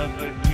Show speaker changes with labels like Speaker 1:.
Speaker 1: another